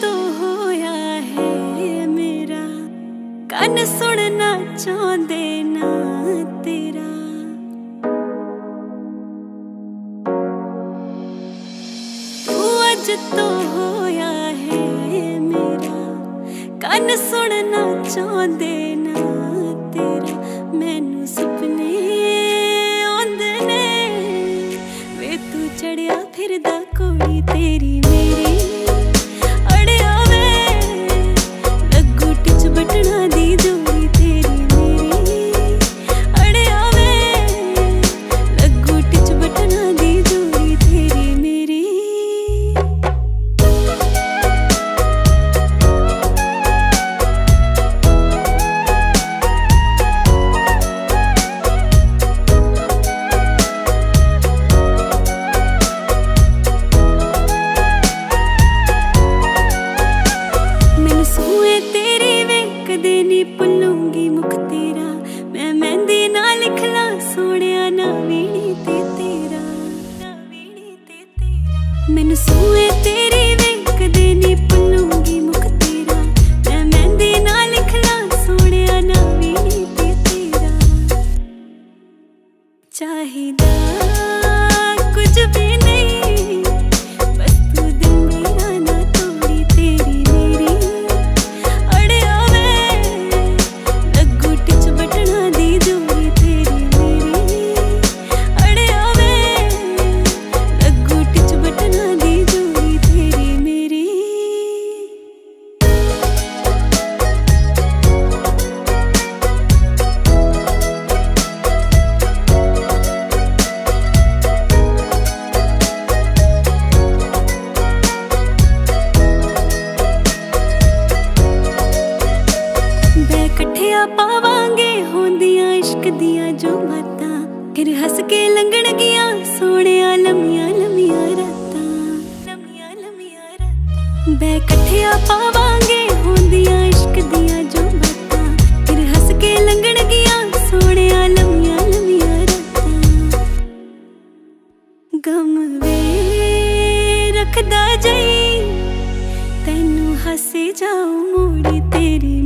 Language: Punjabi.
ਤੂੰ ਹੋਇਆ ਹੈ ਮੇਰਾ ਕੰਨ ਸੁਣਨਾ ਚਾਹੁੰਦੇ ਨਾ ਤੇਰਾ ਤੂੰ ਅੱਜ ਤੂੰ ਹੋਇਆ ਹੈ ਮੇਰਾ ਕੰਨ ਸੁਣਨਾ ਚਾਹੁੰਦੇ ਨਾ ਤੇਰਾ ਮੈਨੂੰ ਸੁਪਨੇ ਕਦੇ ਨਹੀਂ ਮੁਖ ਤੇਰਾ। ਮੈਂ ਮਹਿੰਦੀ ਨਾਲ ਲਿਖ ਲਾਂ ਸੋਹਣਿਆ ਨਾ ਵੀਣੀ ਤੇ ਤੇਰਾ। ਨਾ ਵੀਣੀ ਤੇ ਤੇਰਾ ਮੈਨੂੰ ਸੂਏ ਤੇਰੀ ਵੇ ਕਦੇ ਨਹੀਂ ਭੁੱਲੂੰਗੀ ਮੁਖ ਤੇਰਾ। ਮੈਂ ਮਹਿੰਦੀ ਨਾਲ ਲਿਖ ਲਾਂ ਸੋਹਣਿਆ ਨਾ ਵੀਣੀ ਤੇ ਤੇਰਾ। ਚਾਹੀਦਾ ਬਾਤਾਂ ਫਿਰ ਹੱਸ ਕੇ ਲੰਘਣਗੀਆਂ ਸੋਹਣਿਆ ਲੰਮੀਆਂ ਲੰਮੀਆਂ ਰਾਤਾਂ, ਲੰਮੀਆਂ ਲੰਮੀਆਂ ਰਾਤਾਂ। ਬੈ ਇਕੱਠਿਆਂ ਪਾਵਾਂਗੇ ਹੁੰਦੀਆਂ ਇਸ਼ਕ ਦੀਆਂ ਜੋ ਬਾਤਾਂ। ਫਿਰ ਹੱਸ ਕੇ ਲੰਘਣ ਲੰਘਣਗੀਆਂ ਸੋਹਣਿਆ ਲੰਮੀਆਂ ਲੰਮੀਆਂ ਰਾਤਾਂ। ਗਮ ਵੇ ਰੱਖਦਾ ਜਈ, ਤੈਨੂੰ ਹੱਸੇ ਜਾਉ ਤੇਰੀ